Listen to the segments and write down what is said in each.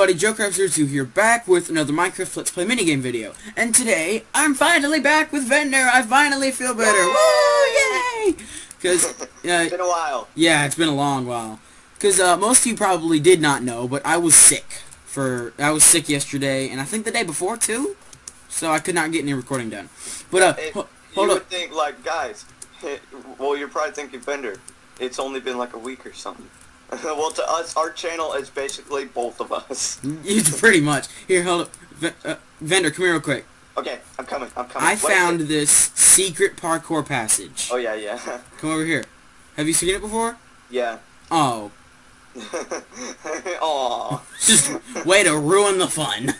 Everybody, JoeCraft02 here, back with another Minecraft Let's Play minigame video. And today, I'm finally back with Vender. I finally feel better. Woo! Yay! Because, uh, It's been a while. yeah, it's been a long while. Because uh, most of you probably did not know, but I was sick. For I was sick yesterday, and I think the day before too. So I could not get any recording done. But uh, It- ho- you hold would up. think, like, guys, well, you're probably thinking, Bender, it's only been like a week or something. well, to us, our channel is basically both of us. It's pretty much. Here, hold up. V uh, Vender, come here real quick. Okay, I'm coming, I'm coming. I What found this secret parkour passage. Oh, yeah, yeah. Come over here. Have you seen it before? yeah. Oh, Aww. just way to ruin the fun.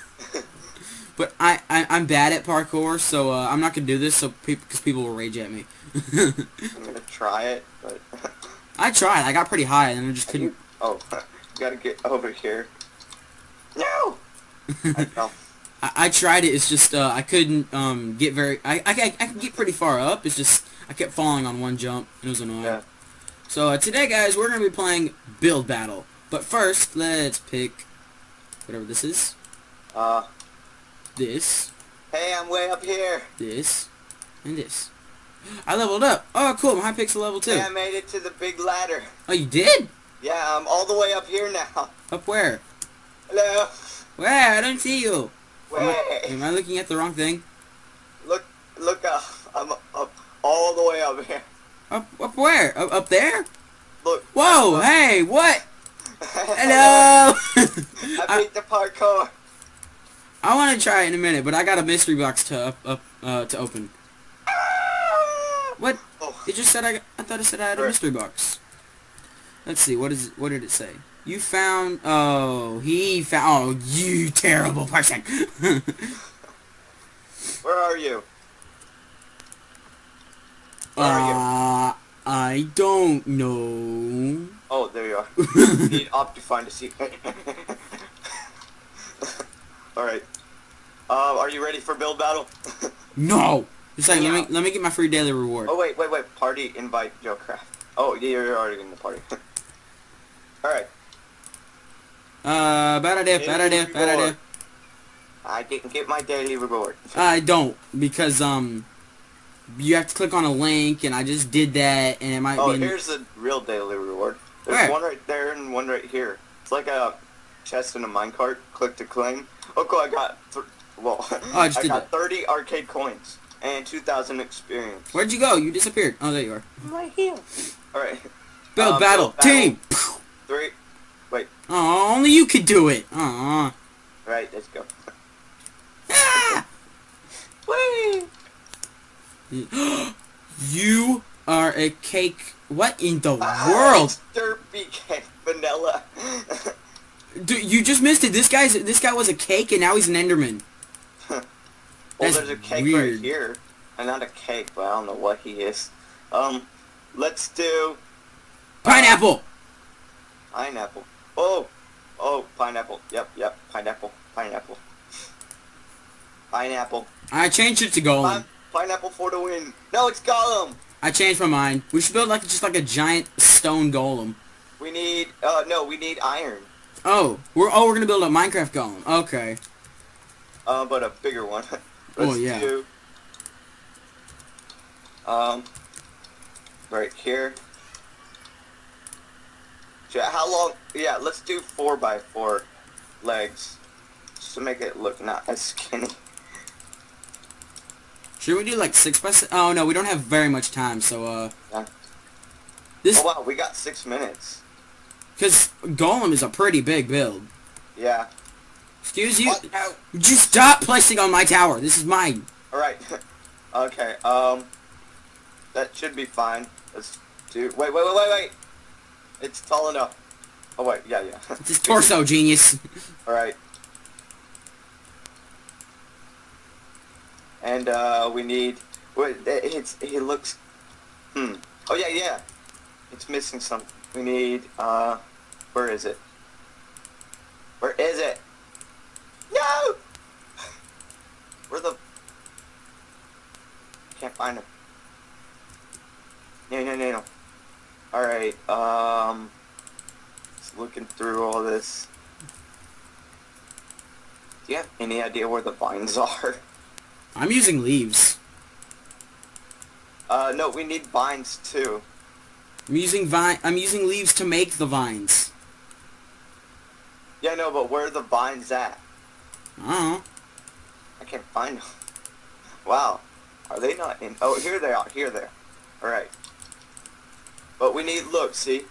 But I, I I'm bad at parkour, so uh, I'm not gonna do this, so people because people will rage at me. I'm gonna try it, but... I tried. I got pretty high, and I just couldn't. Oh, gotta get over here. No! I fell. I, I tried it. It's just uh, I couldn't um get very. I, I I I could get pretty far up. It's just I kept falling on one jump. It was annoying. Yeah. So uh, today, guys, we're gonna be playing build battle. But first, let's pick whatever this is. Uh, This, hey, I'm way up here. this, and this. I leveled up. Oh, cool. My Hypixel level too. Yeah, I made it to the big ladder. Oh, you did? Yeah, I'm all the way up here now. Up where? Hello. Where? I don't see you. Am I, am I looking at the wrong thing? Look, look up. I'm up all the way up here. Up, up where? Up, up there? Look. Whoa! Look. Hey, what? Hello. I I, beat the parkour. I want to try it in a minute, but I got a mystery box to up, up uh, to open. What? Oh, It just said I. I thought it said I had a Right. mystery box. Let's see. What is? What did it say? You found. Oh, he found. Oh, you terrible person. where are you? Where are you? uh, I don't know. Oh, there you are. Need Optifine to see. all right. Uh, are you ready for build battle? no. Just like let me let me get my free daily reward. oh wait, wait, wait. Party invite Joe Craft. Oh, yeah, you're already in the party. all right. Uh, bad idea. Bad idea. Bad idea. I didn't get my daily reward. I don't because um, you have to click on a link, and I just did that, and it might Oh, be. here's the real daily reward. There's Where? one right there and one right here. It's like a chest in a minecart. Click to claim. Oh, cool. I got. Th- well, Oh, I just did got that. 30 arcade coins and 2,000 experience. Where'd you go? You disappeared. Oh, there you are. Right here. All right. Build Um, battle battle. team. Three. Wait. Oh, only you could do it. Aw. Right. Let's go. Ah! Whee! you are a cake. What in the Ah, world? it's Derpy cake vanilla. Dude, you just missed it. This guy's this guy was a cake, and now he's an Enderman. Well, That's there's a cake weird. right here. And not a cake, but I don't know what he is. Um, let's do Pineapple. Pineapple. Oh, oh, pineapple. Yep, yep, pineapple, pineapple. Pineapple. I changed it to golem. Pineapple for the win. No, it's golem. I changed my mind. We should build like just like a giant stone golem. We need, uh, no, we need iron. Oh, we're oh we're gonna build a Minecraft golem. Okay. Uh, but a bigger one. Oh, yeah. do, um, right here. So how long, yeah, let's do four by four legs. Just to make it look not as skinny. Should we do like six by six? Oh no, we don't have very much time. So uh, Yeah. this Oh wow, we got six minutes. because golem is a pretty big build. Yeah. Excuse you. What? Just stop placing on my tower. This is mine. Alright. okay, um that should be fine. Let's do wait, wait, wait, wait, wait. It's tall enough. Oh wait, yeah, yeah. It's his torso, genius. Alright. And uh we need wait, it's he looks hmm. Oh yeah, yeah. It's missing something. We need uh where is it? Where is it? No! Where the can't find him. No, no, no, no. Alright, um... Just looking through all this. Do you have any idea where the vines are? I'm using leaves. Uh, no, we need vines too. I'm using vine. I'm using leaves to make the vines. Yeah, no, but where are the vines at? I. I can't find them. Wow. Are they not in? Oh, here they are. Here they are. Alright. But we need, look, see?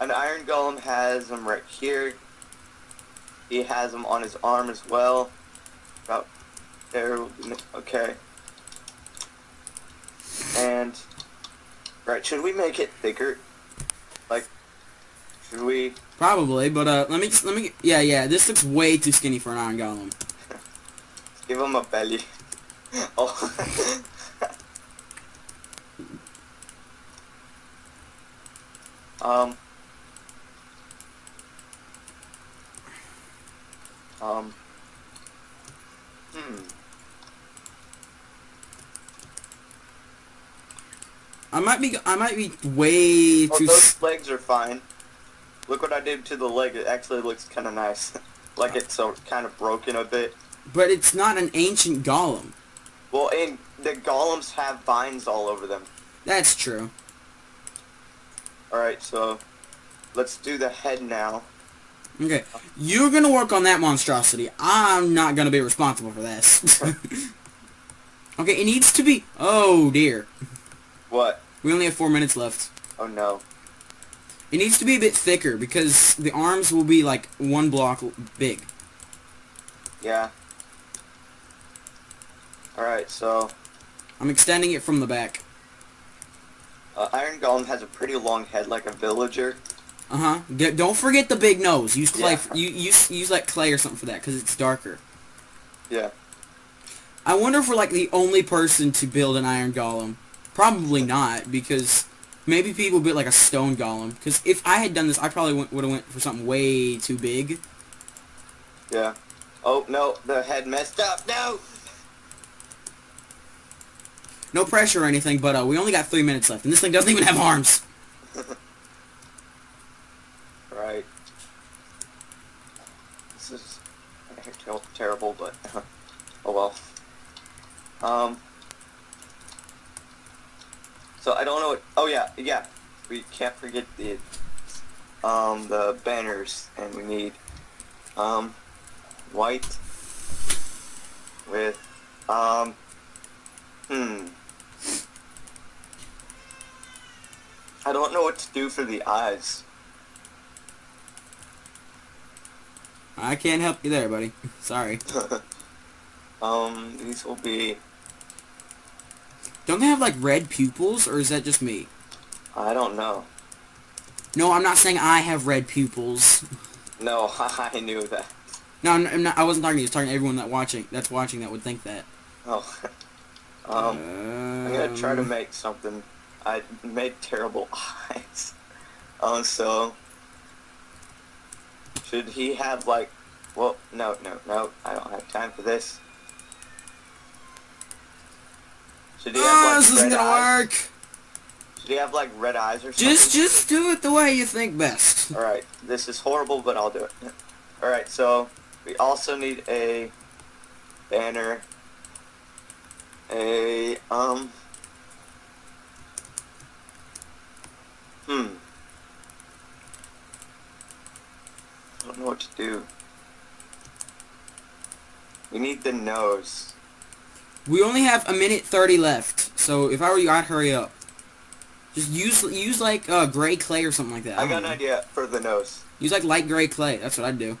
An iron golem has them right here. He has them on his arm as well. About there. Okay. And, right, should we make it thicker? Like, should we? Probably, but uh, let me let me. Yeah, yeah. This looks way too skinny for an iron golem. Give him a belly. oh. um. Um. Hmm. I might be. I might be way Oh, too. those legs are fine. Look what I did to the leg. It actually looks kind of nice. like it's so kind of broken a bit. But it's not an ancient golem. Well, and the golems have vines all over them. That's true. Alright, so let's do the head now. Okay, you're gonna work on that monstrosity. I'm not gonna be responsible for this. okay, it needs to be. Oh dear, What? we only have four minutes left. Oh no. It needs to be a bit thicker because the arms will be like one block big. Yeah. Alright, so I'm extending it from the back. uh, Iron Golem has a pretty long head like a villager. Uh huh. D- don't forget the big nose. Use clay. Yeah. f- you use use like clay or something for that because it's darker. Yeah. I wonder if we're like the only person to build an iron golem. Probably not because maybe people built like a stone golem. Because if I had done this, I probably would have went for something way too big. Yeah. Oh no, the head messed up. No. No pressure or anything, but uh, we only got three minutes left, and this thing doesn't even have arms. Right. This is terrible, but oh well. Um. So I don't know what. Oh yeah, yeah. We can't forget the um the banners, and we need um white with um hmm. I don't know what to do for the eyes. I can't help you there, buddy. Sorry. um, these will be, Don't they have like red pupils, or is that just me? I don't know. No, I'm not saying I have red pupils. No, I knew that. No, I'm not, I wasn't talking to you. I was talking to everyone that watching that's watching that would think that. Oh. um, I'm gonna try to make something. I made terrible eyes. Um, so, should he have like, well, no, no, no, I don't have time for this. Should he have Ah, like this isn't red gonna eyes? work. Should he have like red eyes or something? Just, just do it the way you think best. Alright, this is horrible, but I'll do it. Alright, so we also need a banner. A, um... Hmm. I don't know what to do. We need the nose. We only have a minute thirty left, so if I were you, I'd hurry up. Just use use like uh, gray clay or something like that. I don't got an idea for the nose. Use like light gray clay. That's what I'd do.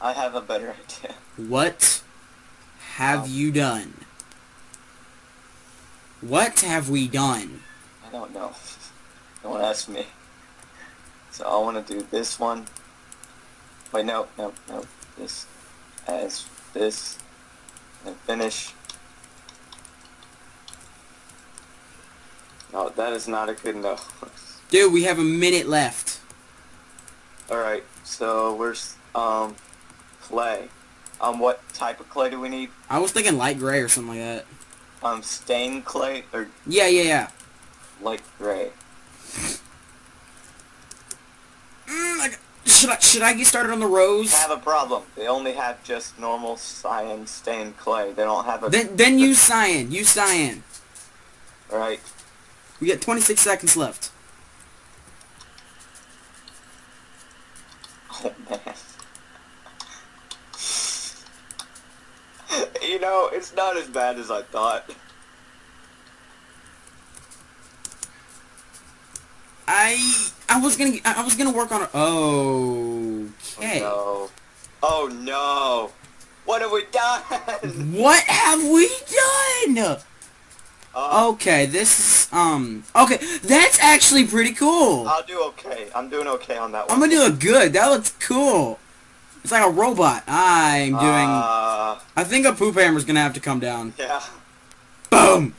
I have a better idea. What have Oh. you done? What have we done? I don't know. no one asked me. So I want to do this one. Wait, no, no, no. This as this and finish. No, that is not a good nose. Dude, we have a minute left. Alright, so where's, um, clay? Um, what type of clay do we need? I was thinking light gray or something like that. Um, stained clay or Yeah, yeah, yeah. light gray? Mm, I got- should I should I get started on the rose? I have a problem. They only have just normal cyan stained clay. They don't have a... Then then use cyan. Use cyan. Alright. We got 26 seconds left. Oh, man. you know, it's not as bad as I thought. I I was gonna I was gonna work on it. Okay. Oh, no. Oh, no. What have we done? What have we done? Uh, Okay, this is um okay. That's actually pretty cool. I'll do okay. I'm doing okay on that one. I'm gonna do a good. That looks cool. It's like a robot. I'm doing. Uh, I think a poop hammer's gonna have to come down. yeah. Boom.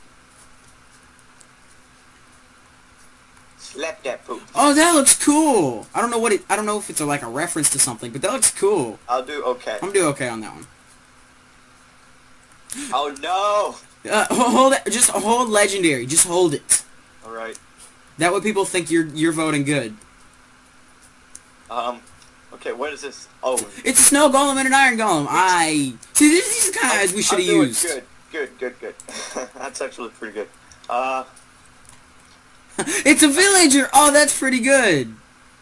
Slap that poop. Oh, that looks cool. I don't know what it. I don't know if it's a, like a reference to something, but that looks cool. I'll do okay. I'm doing okay on that one. Oh, no. Uh, hold it. Just hold legendary. Just hold it. Alright. That way people think you're you're voting good. Um, okay, what is this? Oh, It's a snow golem and an iron golem. I see. These, these are the kind of guys we should have used. Good, good, good, good. That's actually pretty good. Uh, it's a villager. Oh, that's pretty good.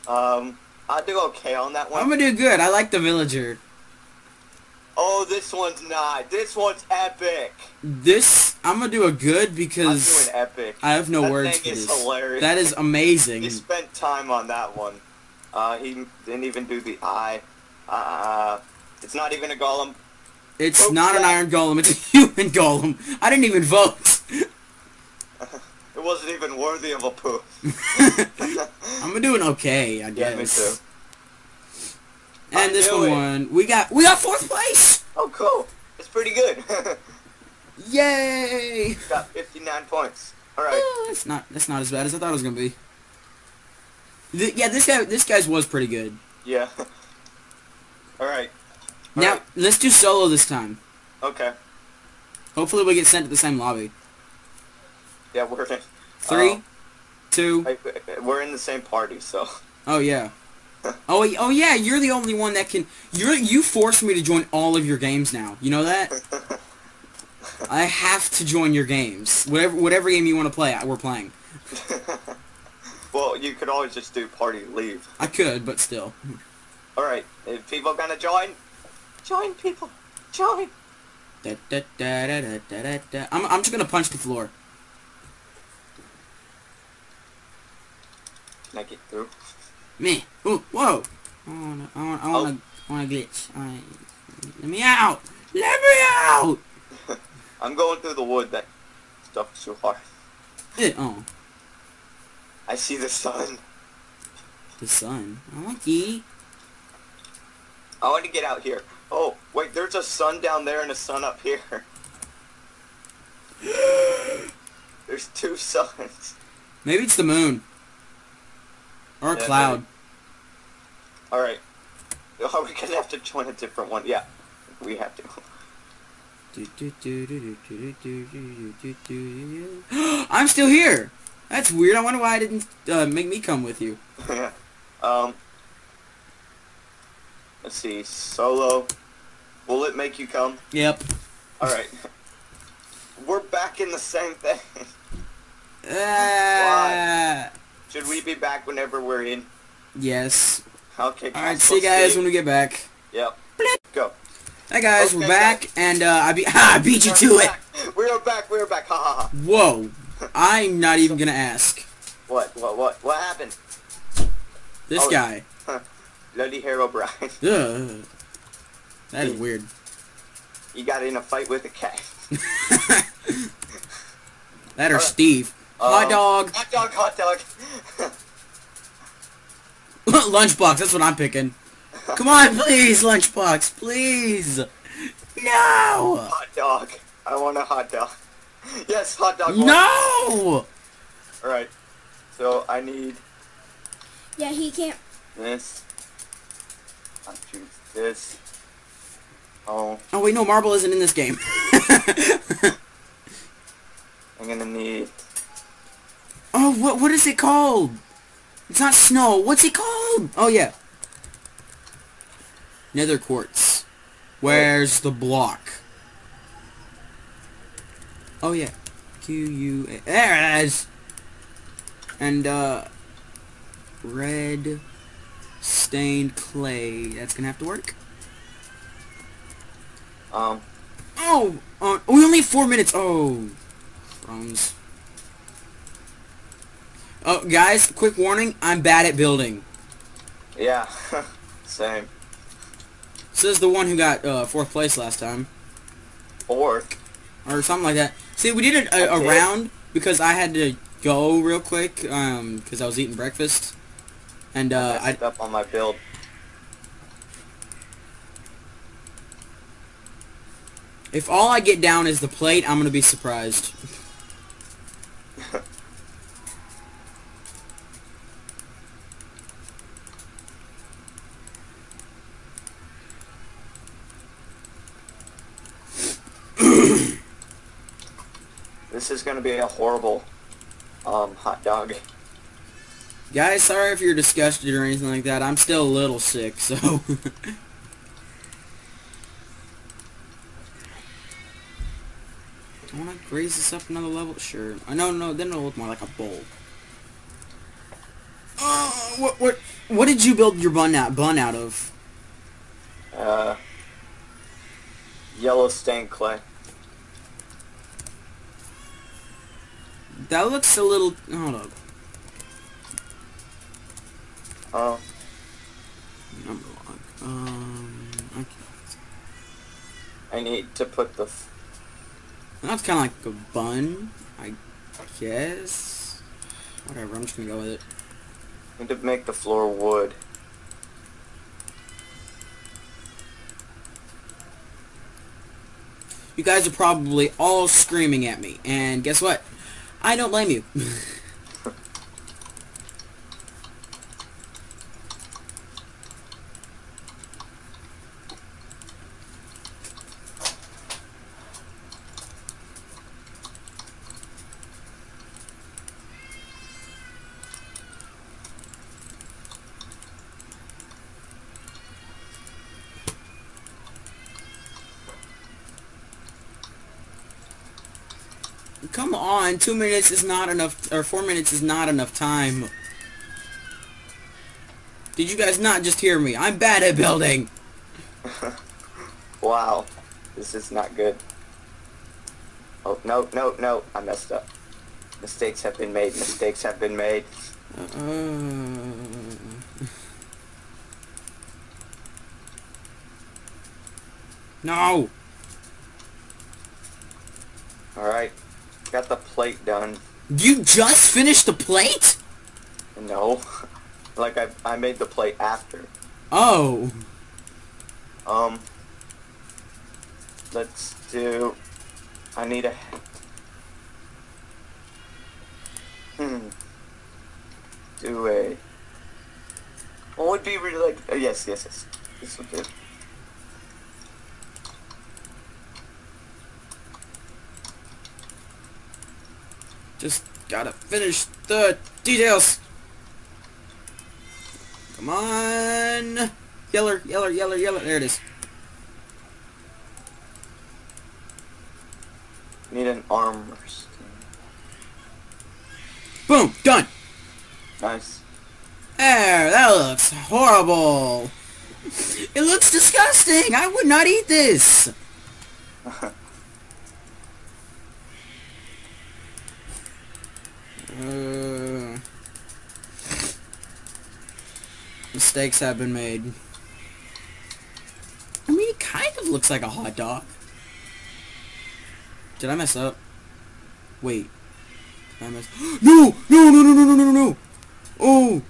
um, I'll do okay on that one. I'm gonna do good. I like the villager. Oh, this one's not. This one's epic. This I'm gonna do a good because I'm doing epic. I have no that words thing for is this. hilarious. That is amazing. He spent time on that one. Uh, he didn't even do the eye. Uh, it's not even a golem. It's Oops, not an iron golem. It's a human golem. I didn't even vote. It wasn't even worthy of a poo. I'm doing okay, I Yeah, me guess. too. And I this one it. We got we got fourth place. Oh, cool. It's pretty good. Yay! Got 59 points. All right. Oh, that's not that's not as bad as I thought it was gonna be. Th- yeah, this guy this guy's was pretty good. Yeah. All right. All now right. let's do solo this time. Okay. Hopefully we get sent to the same lobby. Yeah, we're in. Three, Oh. two. I, we're in the same party, so. Oh yeah. Oh oh yeah, you're the only one that can. You're you forced me to join all of your games now. You know that? I have to join your games. Whatever whatever game you want to play, we're playing. well, you could always just do party leave. I could, but still. All right. If people gonna join, join people. Join. Da, da, da, da, da, da, da. I'm I'm just gonna punch the floor. Can I get through? Me. Ooh, whoa. I wanna I wanna I wanna, I wanna glitch. I, let me out. Let me out. I'm going through the wood. That stuff's too hard. Eh, oh, I see the sun. the sun. I want ye. I want to get out here. Oh, wait, there's a sun down there and a sun up here. there's two suns. Maybe it's the moon. Or a Yeah, cloud. Alright. Oh, we're gonna have to join a different one. Yeah, we have to. I'm still here. That's weird. I wonder why I didn't uh, make me come with you. yeah. Um. Let's see. Solo. Will it make you come? Yep. Alright. We're back in the same thing. Uh, Should we be back whenever we're in? yes. Okay. Alright, see you guys when we get back. Yep. Go. Hey guys, we're Okay, back, and uh, I, be I beat you to it. We are back. We are back. Ha ha ha. Whoa. I'm not even gonna ask. What? What? What? What happened? This Oh. guy. Bloody Hair O'Brien. Ugh. That is weird. You got in a fight with a cat. that or Alright. Steve. Hot Um, dog. Hot dog. Hot dog. Lunchbox, that's what I'm picking. Come on, please, Lunchbox, please. No! hot dog. I want a hot dog. Yes, hot dog. one. No! All right. So I need Yeah, he can't. this. I choose this. Oh, Oh wait, no, Marble isn't in this game. I'm gonna need. Oh, what what is it called? It's not snow. What's it called? Oh yeah. Nether quartz. Where's the block? Oh yeah. Q U A. There it is. And uh, red stained clay. That's gonna have to work. Um, Oh, uh, we only have four minutes. Oh, crumbs. Oh, guys, quick warning. I'm bad at building. yeah, same. This is the one who got uh, fourth place last time. Fourth. or something like that. See, we did a, a, a round because I had to go real quick um because I was eating breakfast, and uh, I up on my build. if all I get down is the plate, I'm gonna be surprised. This is gonna be a horrible um hot dog. Guys, sorry if you're disgusted or anything like that. I'm still a little sick, so. I want to raise this up another level. Sure. I know, no. Then it'll look more like a bowl. Uh, what, what, what did you build your bun out, bun out of? Uh, yellow stained clay. That looks a little. Hold up. Oh, Number one. Um. Okay. I need to put the. That's kind of like a bun, I guess. Whatever. I'm just gonna go with it. need to make the floor wood. You guys are probably all screaming at me, and guess what? I don't blame you. Come on, two minutes is not enough, or four minutes is not enough time. Did you guys not just hear me? I'm bad at building. Wow, this is not good. Oh no no no! I messed up. Mistakes have been made. Mistakes have been made. Uh, no. All right, got the plate done. You just finished the plate? No, like I I made the plate after. Oh. Um, let's do. I need a. Hmm. Do a. What would be really like? Uh, yes, yes, yes. This would do. Just gotta finish the details. Come on. Yeller, yeller, yeller, yeller. There it is. Need an armor. stand. Boom. Done. Nice. There. That looks horrible. It looks disgusting. I would not eat this. Uh, mistakes have been made. I mean, it kind of looks like a hot dog. Did I mess up? Wait. Did I mess? No! No! No! No! No! No! No! No! Oh!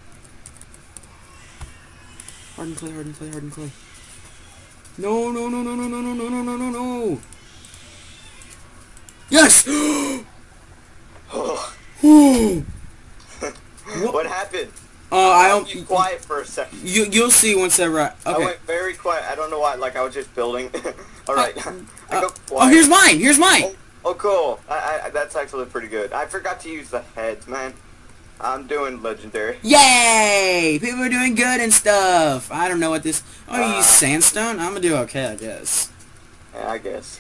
Harden clay. Harden clay. Harden clay. No! No! No! No! No! No! No! No! No! No! No! No! Yes! Ooh. what happened? Uh, I don't. Be quiet for a second. You you'll see once I right. I Okay. went very quiet. I don't know why. Like I was just building. All right. I go Uh, oh, here's mine. Here's mine. Oh, oh, cool. I, I, that's actually pretty good. I forgot to use the heads, man. I'm doing legendary. Yay! People are doing good and stuff. I don't know what this... Oh, you Uh, use sandstone? I'm gonna do okay, I guess. Yeah, I guess.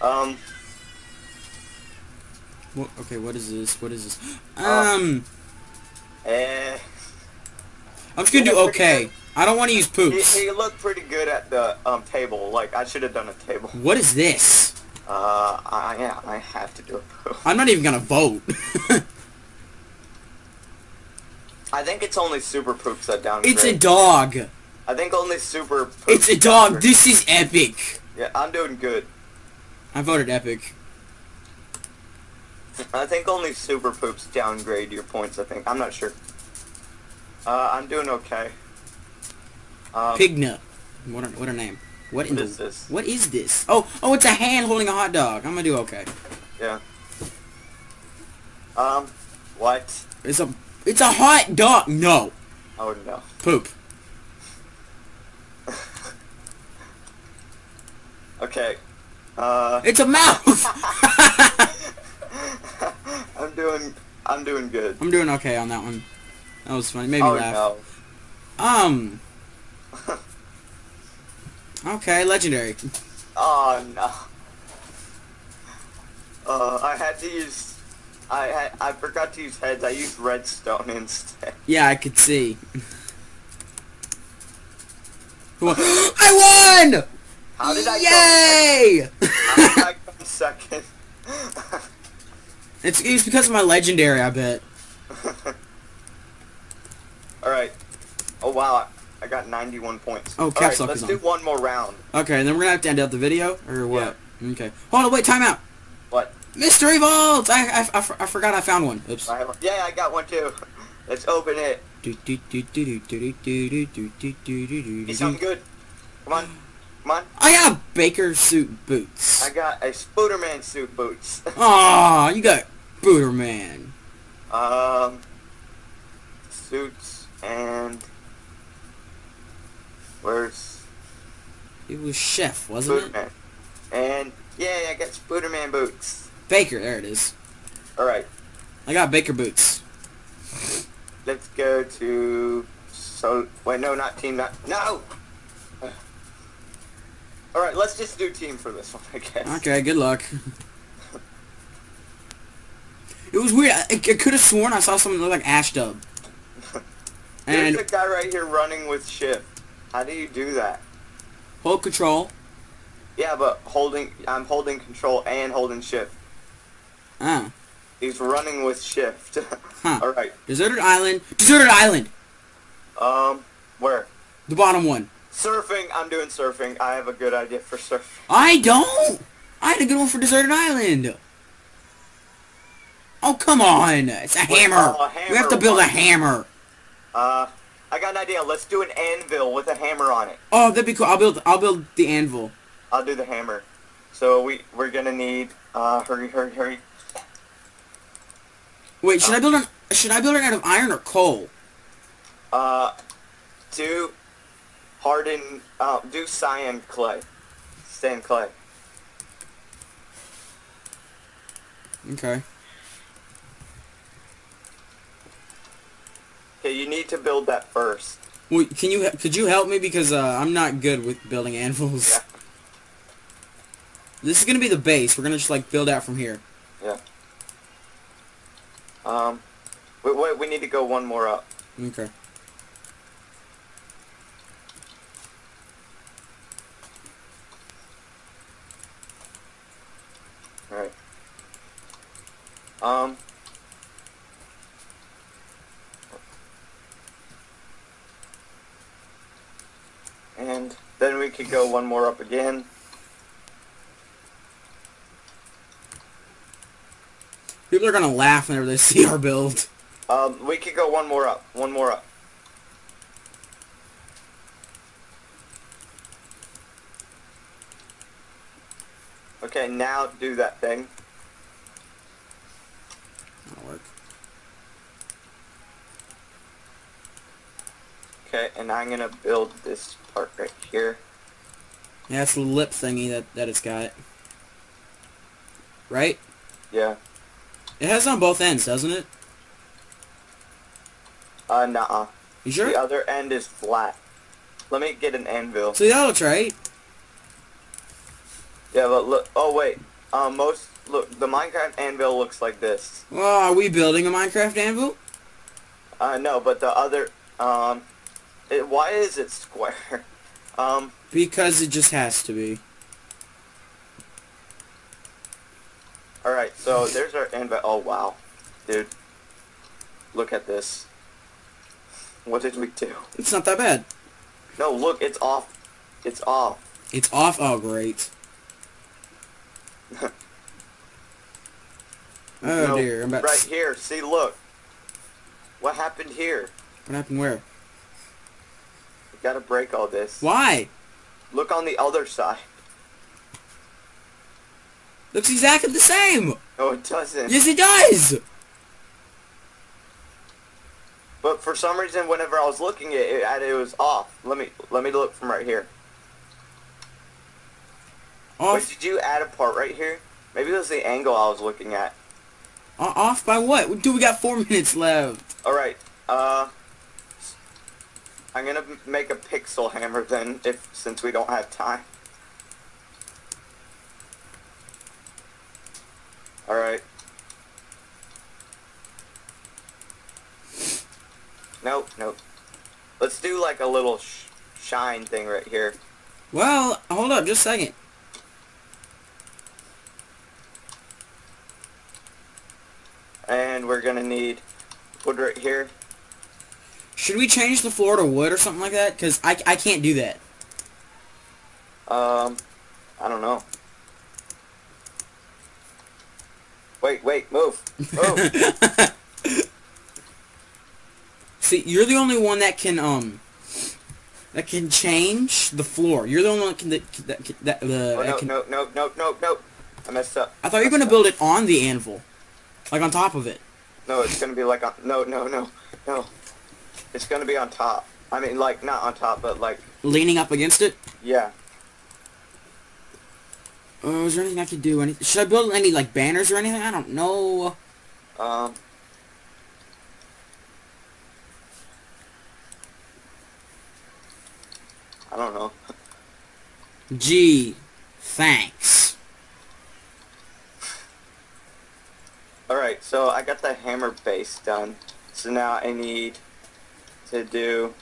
Um, Okay, what is this? What is this? Uh, Um, eh. I'm just gonna do okay. I don't want to use poops. you look pretty good at the um table. Like I should have done a table. What is this? Uh, I, yeah, I have to do a poo. I'm not even gonna vote. I think it's only super poops that downgrade. it's a dog. I think only super. Poops It's a dog. downgrade. This is epic. Yeah, I'm doing good. I voted epic. I think only super poops downgrade your points. I think I'm not sure. Uh, I'm doing okay. Um, Pignut. What her, what her name? What in What the... is this? What is this? Oh, oh, it's a hand holding a hot dog. I'm gonna do okay. Yeah. Um, what? It's a... It's a hot dog. No. Oh no. Poop. Okay. Uh, It's a mouth. I'm doing. I'm doing good. I'm doing okay on that one. That was funny. Made me oh laugh. no. Um. Okay, legendary. Oh no. Uh, I had to use. I I forgot to use heads. I used redstone instead. Yeah, I could see. Who won? I won! How did I Yay! go? How did I come second? it's, it's because of my legendary, I bet. All right. Oh wow, I got 91 points. Oh, All caps right, lock let's is do one more round. Okay, and then we're gonna have to end up the video, or what? Okay. Hold on, wait, time out. What? Mystery vault! I, I, I, I forgot I found one. Oops. I have, yeah, I got one too. Let's open it. Be something good. Come on. Come on. I got Baker suit boots. I got a Spooderman suit boots. Aw, you got Booterman. um, suits and where's It was Chef, wasn't it? And yeah, I got Spooderman boots. Baker, there it is. All right, I got Baker boots. let's go to so wait no not team not no. All right, let's just do team for this one, I guess. Okay, good luck. It was weird. I, I could have sworn I saw something that looked like AshDubh. There's a guy right here running with shift. How do you do that? hold control. Yeah, but holding I'm holding control and holding shift. Ah. He's running with shift. Huh. All right. Deserted Island. Deserted Island! Um, where? The bottom one. Surfing. I'm doing surfing. I have a good idea for surfing. I don't! I had a good one for Deserted Island. Oh, come on. It's a hammer. oh, a We have to hammer build a hammer. Uh, I got an idea. Let's do an anvil with a hammer on it. Oh, that'd be cool. I'll build I'll build the anvil. I'll do the hammer. So we we're gonna need. Uh, hurry, hurry, hurry. Wait, should I build an should I build it out of iron or coal? Uh, do harden. Uh, do cyan clay. Sand clay. Okay. Okay, you need to build that first. Well, can you could you help me because uh, I'm not good with building anvils. Yeah. This is gonna be the base. We're gonna just like build out from here. Yeah. Um, wait, wait, we need to go one more up. Okay. Alright. Um. And then we could go one more up again. People are gonna laugh whenever they see our build. Um, we could go one more up. One more up. Okay, now do that thing. That'll work. Okay, and I'm gonna build this part right here. Yeah, it's the lip thingy that that it's got. Right? Yeah. It has on both ends, doesn't it? Uh, nah. You sure? The other end is flat. Let me get an anvil. See, that looks right. Yeah, but look. Oh wait. Um, most look. The Minecraft anvil looks like this. Well, are we building a Minecraft anvil? Uh, no, but the other. Um, it, why is it square? um, Because it just has to be. all right. So there's our anvil. Oh wow, dude. Look at this. What did we do? It's not that bad. No, look. It's off. It's off. It's off. Oh, great. Oh No, dear. I'm about right here. See, look. What happened here? What happened where? Gotta break all this. Why? Look on the other side. Looks exactly the same. No, it doesn't. Yes, it does. But for some reason, whenever I was looking at it, it, it was off. Let me let me look from right here. Wait, Off. did you add a part right here? Maybe it was the angle I was looking at. o- Off by what? Dude, we got four minutes left. All right. Uh, I'm gonna make a pixel hammer then, if since we don't have time. All right. Nope, nope. Let's do like a little sh- shine thing right here. Well, hold up, just a second. And we're gonna need wood right here. Should we change the floor to wood or something like that? Because I, I can't do that. Um, I don't know. Wait, wait, move, move. See, you're the only one that can, um, that can change the floor. You're the only one that can, that, that, that, uh, oh, that no, can... no, no, no, no, no. I messed up. I thought you were going to build it on the anvil. Like on top of it. No, it's gonna be like on. No, no, no, no. It's gonna be on top. I mean, like not on top, but like Leaning up against it. yeah. Oh, is there anything I could do? Any, should I build any, like, banners or anything? I don't know. Um. I don't know. Gee, thanks. Alright, so I got the hammer base done. So now I need to do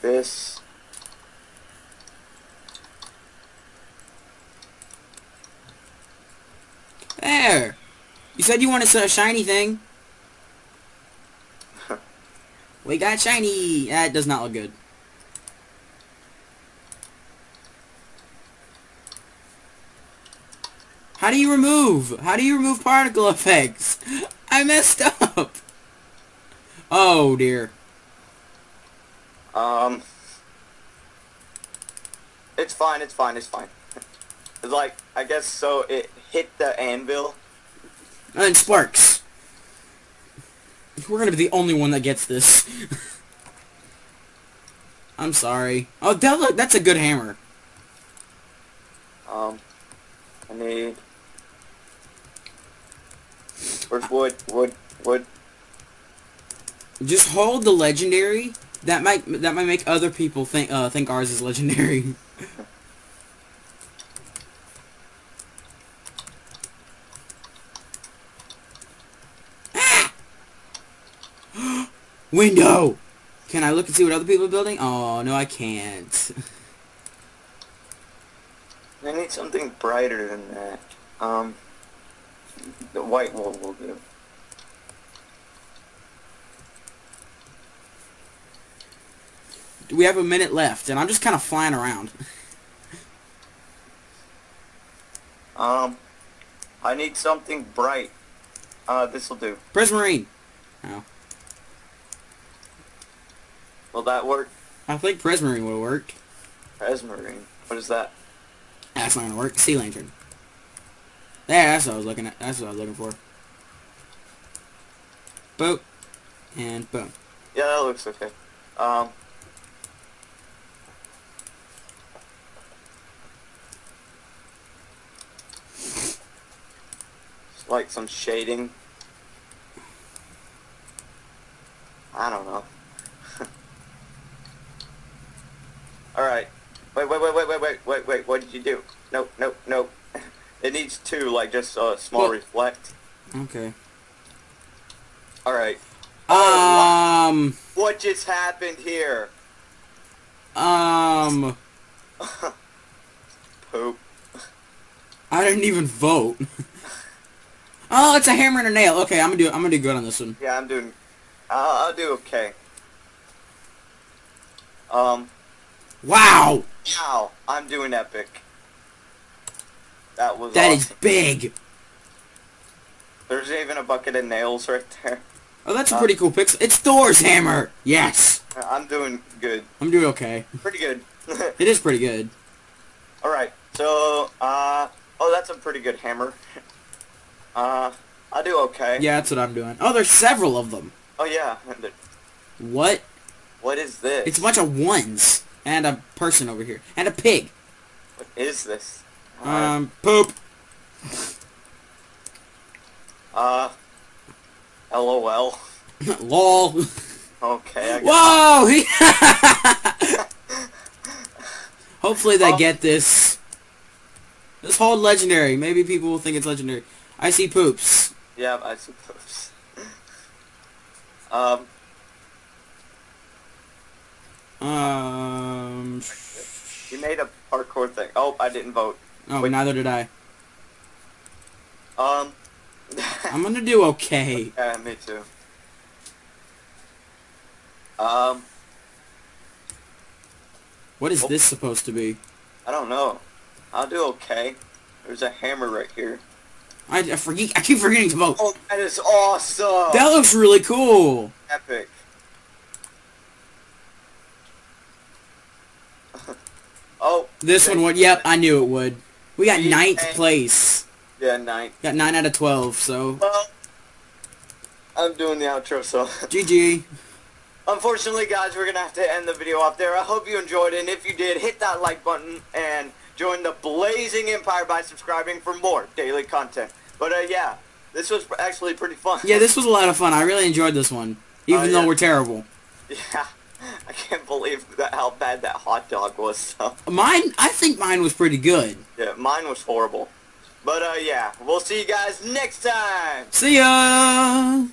this. There. You said you wanted a shiny thing. we got shiny. That does not look good. How do you remove? How do you remove particle effects? I messed up. Oh dear. Um. It's fine, it's fine, it's fine. It's like, I guess so it hit the anvil. And sparks. We're gonna be the only one that gets this. I'm sorry. Oh, that look, that's a good hammer. Um, I need... Where's wood? Wood, wood. Just hold the legendary. That might that might make other people think uh, think ours is legendary. Ah! Window. Can I look and see what other people are building? Oh no, I can't. I need something brighter than that. Um, the white wool will do. We have a minute left, and I'm just kind of flying around. Um, I need something bright. Uh, this'll do. Prismarine. Oh, Will that work? I think Prismarine would have worked. Esmerine. What is that? That's not gonna work. Sea lantern. There, that's what I was looking at. That's what I was looking for. Boop. And boom. Yeah, that looks okay. Um, like some shading. I don't know. Alright. Wait, wait, wait, wait, wait, wait, wait, wait, what did you do? Nope, nope, nope. It needs two, like just a small Well- reflect. Okay. Alright. Oh, Um. What just happened here? Um. Poop. I didn't even vote. Oh, it's a hammer and a nail. Okay, I'm gonna do. I'm gonna do good on this one. Yeah, I'm doing... I'll, I'll do okay. Um, Wow, wow, I'm doing epic. That was that is awesome. big. There's even a bucket of nails right there. Oh, that's a pretty cool pixel. It's Thor's hammer. Yes, I'm doing good. I'm doing okay. Pretty good. It is pretty good. Alright, so, uh, oh, that's a pretty good hammer. Uh, I do okay. Yeah, that's what I'm doing. Oh, there's several of them. Oh, yeah. What? What is this? It's a bunch of ones and a person over here and a pig. What is this? Um, poop. uh, LOL. Lol. Okay, Whoa! Hopefully they Oh. get this. This whole legendary. Maybe people will think it's legendary. I see poops. Yeah, I suppose. um, Um. you made a parkour thing. Oh, I didn't vote. Oh, Wait. neither did I. Um, I'm gonna do okay. yeah, me too. Um, What is Oh. this supposed to be? I don't know. I'll do okay. There's a hammer right here. I, I forget. I keep forgetting to vote. Oh, that is awesome! That looks really cool. epic. oh, This one would. Yep, I knew it would. We got ninth place. yeah, ninth. Got nine out of twelve. So Well, I'm doing the outro, so. GG. Unfortunately, guys, we're gonna have to end the video off there. I hope you enjoyed it, and if you did, hit that like button and join the Blazing Empire by subscribing for more daily content. But uh, yeah, this was actually pretty fun. Yeah, this was a lot of fun. I really enjoyed this one, even Oh, though we're terrible. Yeah, I can't believe that how bad that hot dog was. So Mine, I think mine was pretty good. yeah, mine was horrible. But uh, yeah, we'll see you guys next time. See ya.